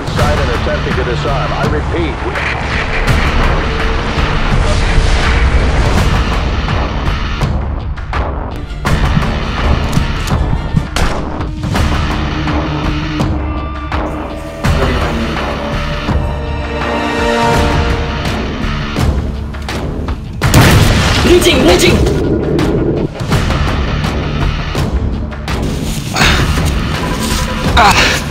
on site and attempting to disarm. I repeat. Looting! Looting! Ah. ah.